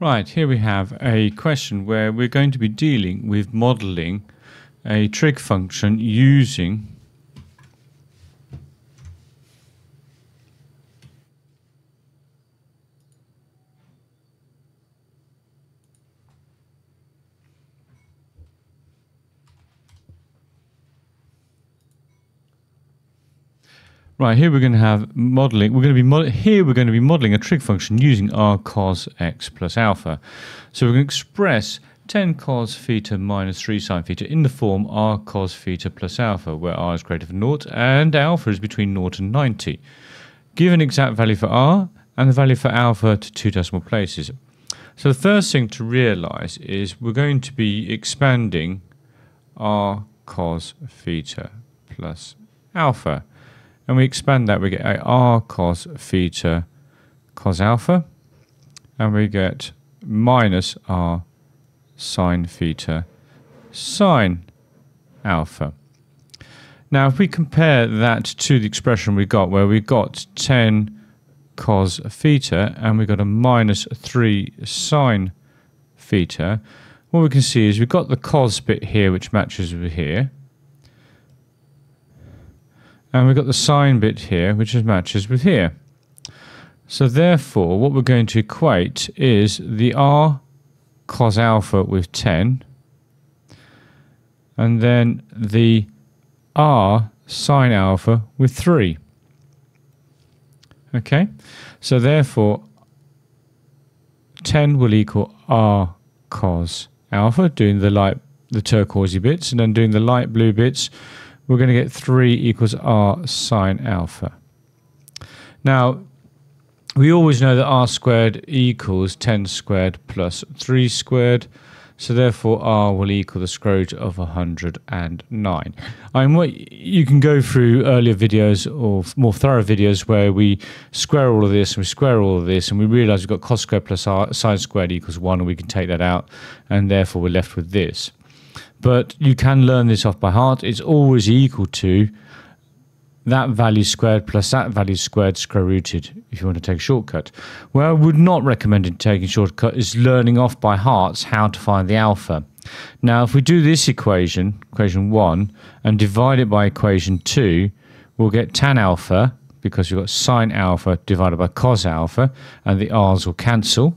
Right, here we have a question where we're going to be dealing with modeling a trig function using Right, here we're going to have modeling. We're going to be here we're going to be modeling a trig function using r cos x plus alpha. So we're going to express 10 cos theta minus 3 sine theta in the form r cos theta plus alpha, where r is greater than 0 and alpha is between 0 and 90. Give an exact value for r and the value for alpha to two decimal places. So the first thing to realize is we're going to be expanding r cos theta plus alpha and we expand that, we get a r cos theta cos alpha, and we get minus r sine theta sine alpha. Now, if we compare that to the expression we got, where we got 10 cos theta and we got a minus 3 sine theta, what we can see is we've got the cos bit here, which matches with here. And we've got the sine bit here, which matches with here. So therefore, what we're going to equate is the r cos alpha with 10, and then the r sine alpha with 3. Okay, so therefore 10 will equal r cos alpha, doing the light, the turquoisey bits, and then doing the light blue bits, we're going to get 3 equals r sine alpha. Now, we always know that r squared equals 10 squared plus 3 squared, so therefore r will equal the square root of 109. I mean, what you can go through earlier videos or more thorough videos where we square all of this and we square all of this and we realize we've got cos squared plus r, sine squared equals 1 and we can take that out and therefore we're left with this but you can learn this off by heart. It's always equal to that value squared plus that value squared square rooted if you want to take a shortcut. Where I would not recommend taking a shortcut is learning off by heart how to find the alpha. Now, if we do this equation, equation 1, and divide it by equation 2, we'll get tan alpha, because we've got sine alpha divided by cos alpha, and the r's will cancel,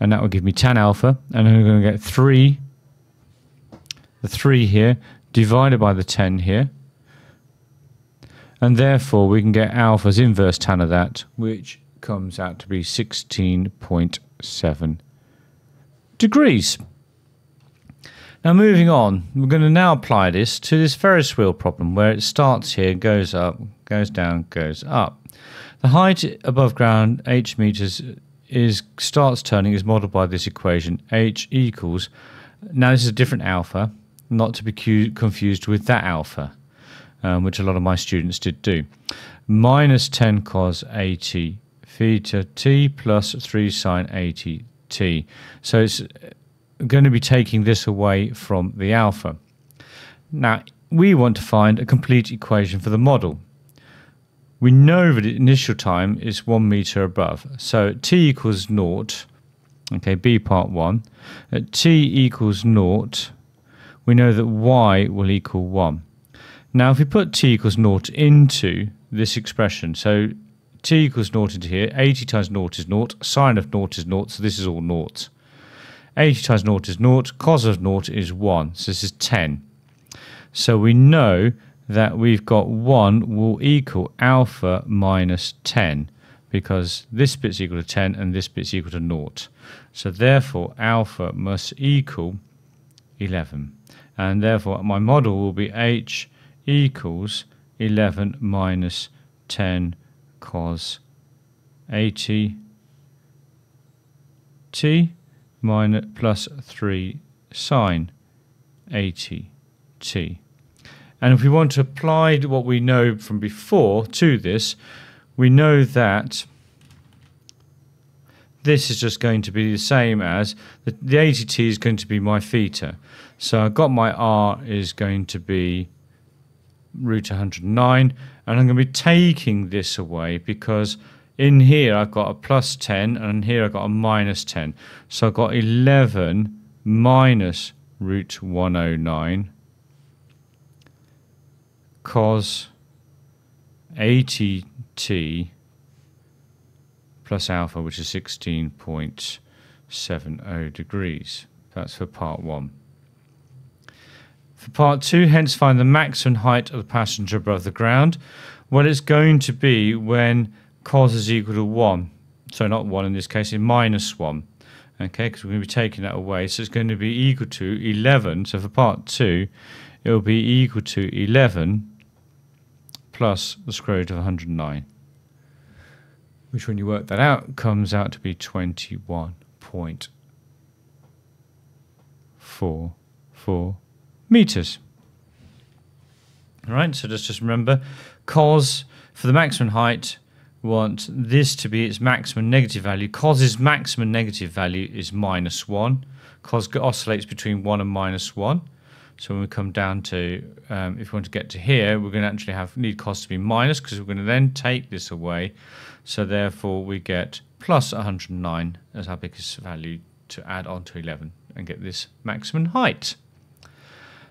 and that will give me tan alpha, and then we're going to get 3 the 3 here divided by the 10 here. And therefore we can get alpha's inverse tan of that, which comes out to be 16.7 degrees. Now moving on, we're going to now apply this to this Ferris wheel problem where it starts here, goes up, goes down, goes up. The height above ground, h meters, is starts turning is modeled by this equation, h equals, now this is a different alpha, not to be confused with that alpha, um, which a lot of my students did do. Minus 10 cos 80 theta t plus 3 sine 80 t. So it's going to be taking this away from the alpha. Now, we want to find a complete equation for the model. We know that initial time is 1 meter above. So t equals naught. Okay, B part 1. At t equals naught, we know that y will equal 1. Now, if we put t equals 0 into this expression, so t equals 0 into here, 80 times 0 is 0, sine of 0 is 0, so this is all 0. 80 times 0 is 0, cos of 0 is 1, so this is 10. So we know that we've got 1 will equal alpha minus 10 because this bit's equal to 10 and this bit's equal to 0. So therefore alpha must equal 11 and therefore my model will be h equals 11 minus 10 cos 80 t minus plus 3 sine 80 t. And if we want to apply what we know from before to this, we know that this is just going to be the same as the, the 80t is going to be my theta. So I've got my r is going to be root 109 and I'm going to be taking this away because in here I've got a plus 10 and here I've got a minus 10. So I've got 11 minus root 109 cos 80t plus alpha, which is 16.70 degrees. That's for part one. For part two, hence find the maximum height of the passenger above the ground. Well, it's going to be when cos is equal to 1. So not 1 in this case, it's minus 1. Okay, because we're going to be taking that away. So it's going to be equal to 11. So for part 2, it will be equal to 11 plus the square root of 109. Which when you work that out, comes out to be 21.44 meters. All right, so let's just remember, cos for the maximum height want this to be its maximum negative value. Cos's maximum negative value is minus 1. Cos oscillates between 1 and minus 1. So when we come down to, um, if we want to get to here, we're going to actually have need cos to be minus because we're going to then take this away. So therefore we get plus 109 as our biggest value to add on to 11 and get this maximum height.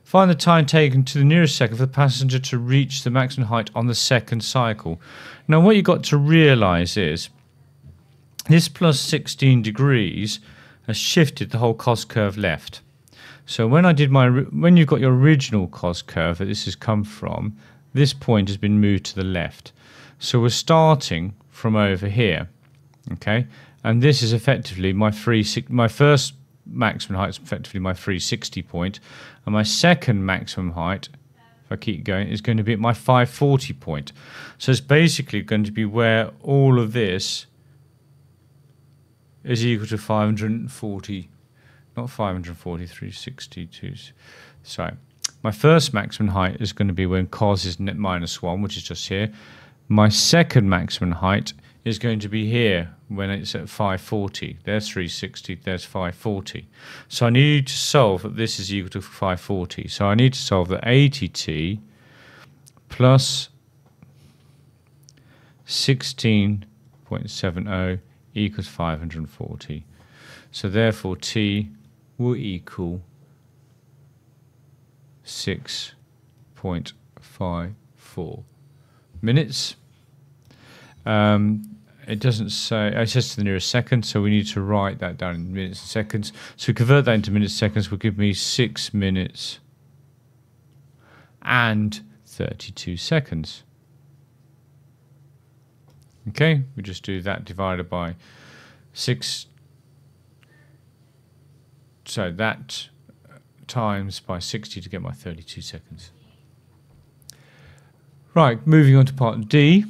Find the time taken to the nearest second for the passenger to reach the maximum height on the second cycle. Now what you've got to realise is this plus 16 degrees has shifted the whole cos curve left. So when I did my, when you've got your original cos curve that this has come from, this point has been moved to the left. So we're starting from over here, okay? And this is effectively my free, my first maximum height is effectively my 360 point, and my second maximum height, if I keep going, is going to be at my 540 point. So it's basically going to be where all of this is equal to 540, not 540, 362. Sorry. My first maximum height is going to be when cos is net minus 1, which is just here. My second maximum height is going to be here when it's at 540. There's 360, there's 540. So I need to solve that this is equal to 540. So I need to solve that 80t plus 16.70 equals 540. So therefore t will equal 6.54 minutes. Um, it doesn't say, it says to the nearest second, so we need to write that down in minutes and seconds. So convert that into minutes and seconds will give me 6 minutes and 32 seconds. Okay, we just do that divided by 6. So that uh, times by 60 to get my 32 seconds. Right, moving on to part D.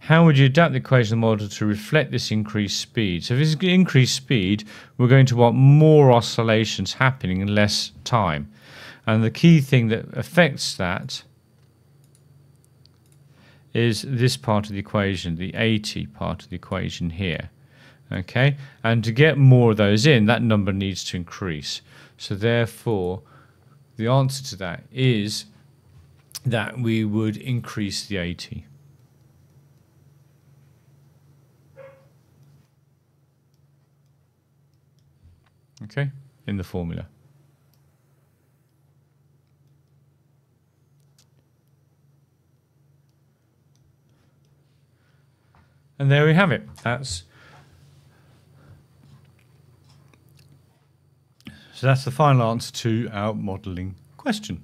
How would you adapt the equation model to reflect this increased speed? So if it's increased speed, we're going to want more oscillations happening in less time. And the key thing that affects that is this part of the equation, the 80 part of the equation here. Okay, and to get more of those in, that number needs to increase. So therefore, the answer to that is that we would increase the 80. okay, in the formula. And there we have it. That's so that's the final answer to our modelling question.